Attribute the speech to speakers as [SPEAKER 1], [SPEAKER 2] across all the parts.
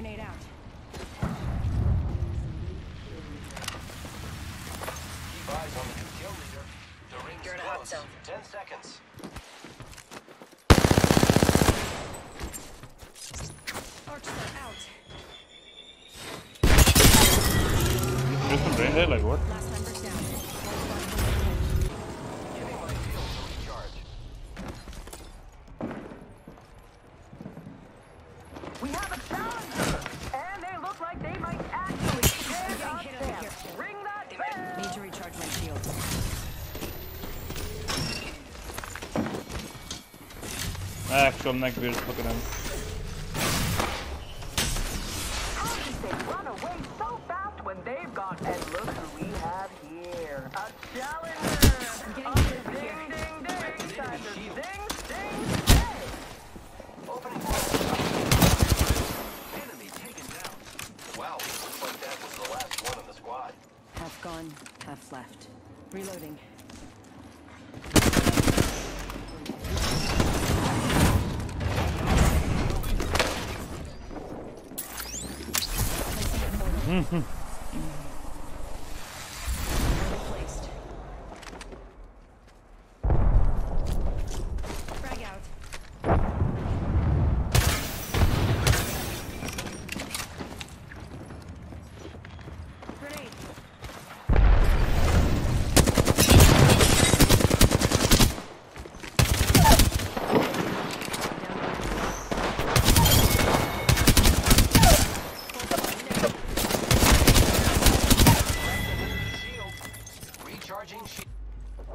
[SPEAKER 1] grenade out. Keep eyes on the new kill leader. The ring's
[SPEAKER 2] You're
[SPEAKER 1] close. Ten seconds.
[SPEAKER 2] Arc star out.
[SPEAKER 3] There's some rain there, like what?
[SPEAKER 2] Last
[SPEAKER 1] one in the squad.
[SPEAKER 2] Half gone, half left. Reloading. Placed. Frag out. Grenade.
[SPEAKER 1] Shield. Recharging shield.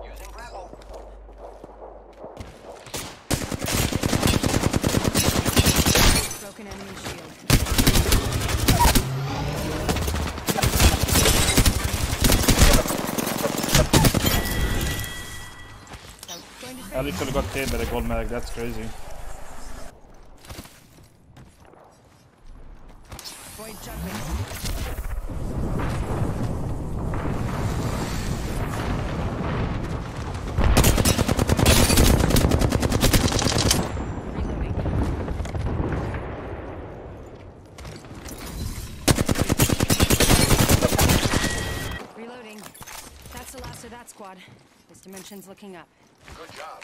[SPEAKER 1] Using grapple.
[SPEAKER 2] Broken enemy shield.
[SPEAKER 3] Literally got hit by the gold mag, that's crazy.
[SPEAKER 2] Reloading. That's the last of that squad. This dimension's looking up.
[SPEAKER 1] Good job.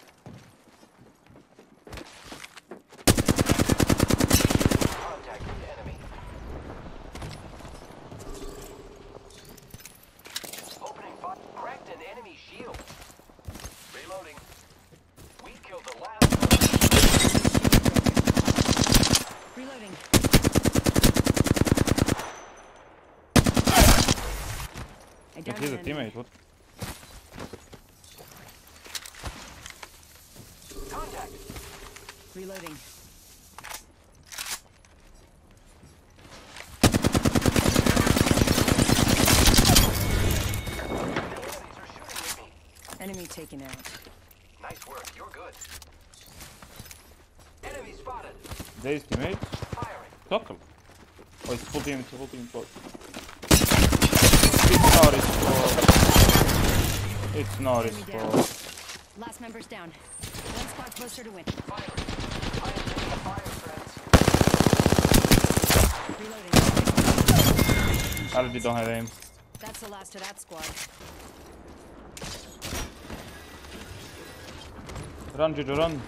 [SPEAKER 1] Contact with enemy. Opening fire. Cracked an enemy shield. Reloading. We killed the last one.
[SPEAKER 2] Reloading. I
[SPEAKER 3] It
[SPEAKER 2] downed
[SPEAKER 3] is a
[SPEAKER 2] an enemy.
[SPEAKER 3] Teammate, what?
[SPEAKER 1] Contact.
[SPEAKER 2] Reloading.
[SPEAKER 1] The enemies are shooting at me.
[SPEAKER 2] Enemy taken out.
[SPEAKER 1] Nice work. You're good. Enemy spotted.
[SPEAKER 3] Days teammate?
[SPEAKER 1] Firing.
[SPEAKER 3] Tackle. Oh, it's full team, it's full team, close. It's not his fault. It's not his fault.
[SPEAKER 2] Last member's down. One squad closer to win.
[SPEAKER 1] Fire, friends.
[SPEAKER 2] Reloading.
[SPEAKER 3] I legit don't have aim.
[SPEAKER 2] That's the last of that squad.
[SPEAKER 3] Run, Jojo, run.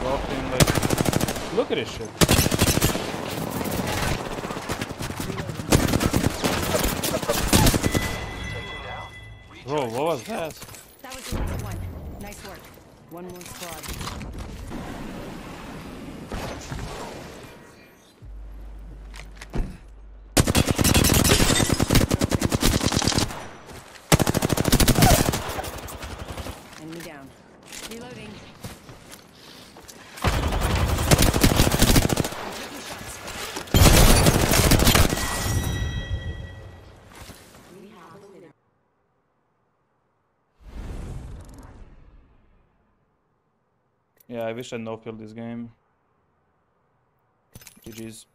[SPEAKER 3] Drop like... Look at this shit. Bro, what was that?
[SPEAKER 2] That was the last one. Nice work. One more squad. Enemy down. Reloading. I'm taking shots.
[SPEAKER 3] Yeah, I wish I no killed this game. GG's.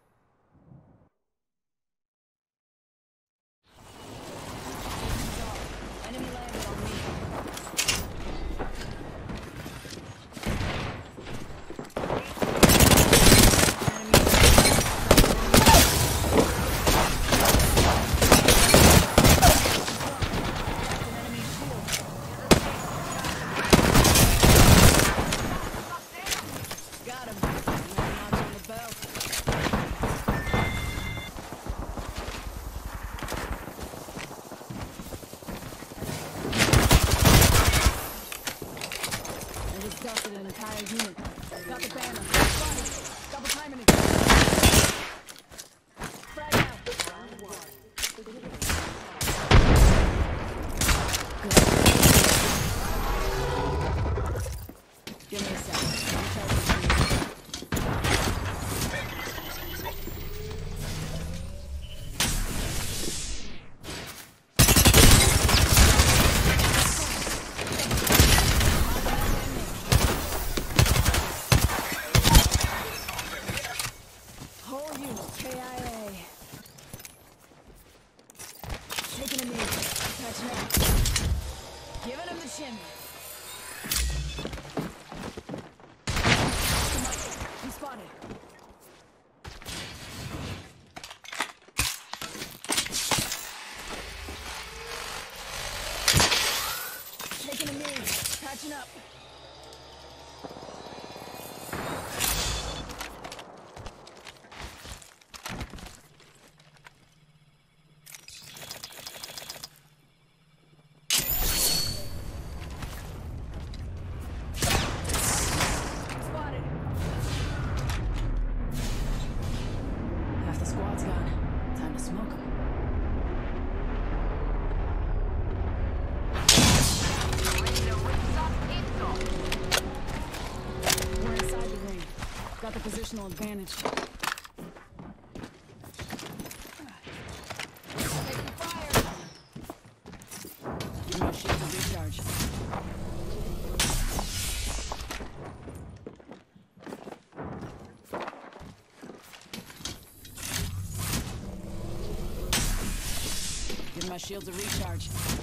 [SPEAKER 4] catching up. Half the squad's gone. Time to smoke them. personal advantage. Give my shields a recharge.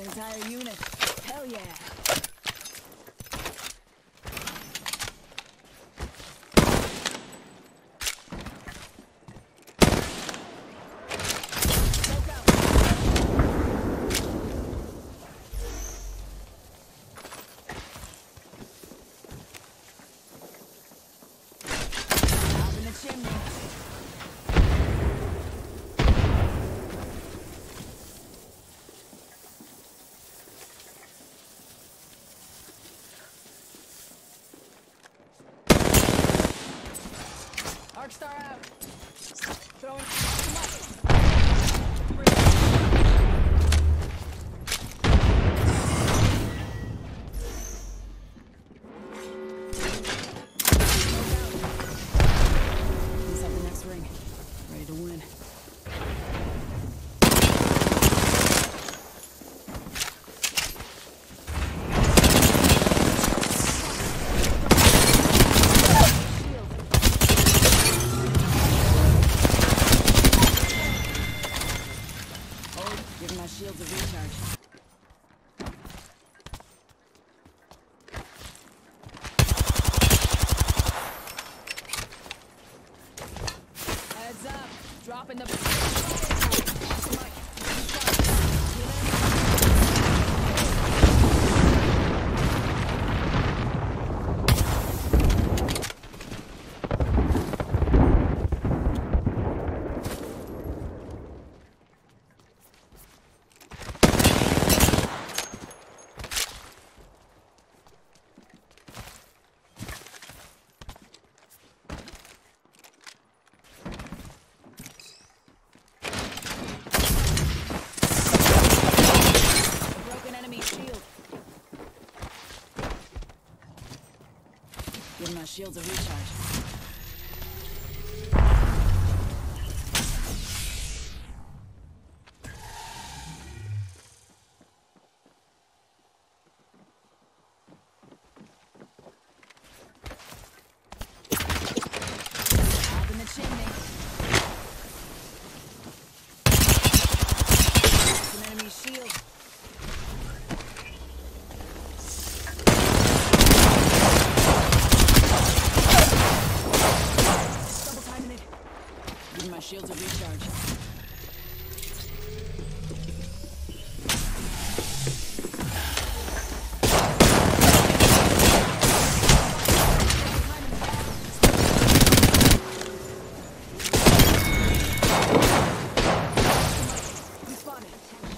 [SPEAKER 4] Entire unit. Hell yeah. Smoke out. Up in the chimney. Arc star out. Throwing shields a recharge. attention.